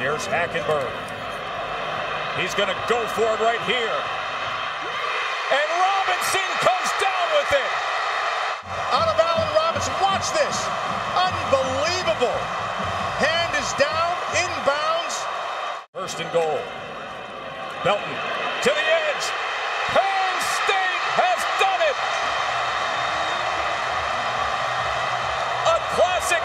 Here's Hackenberg. He's going to go for it right here. And Robinson comes down with it. Out of Allen Robinson. Watch this. Unbelievable. Hand is down, inbounds. First and goal. Belton to the edge. Penn State has done it. A classic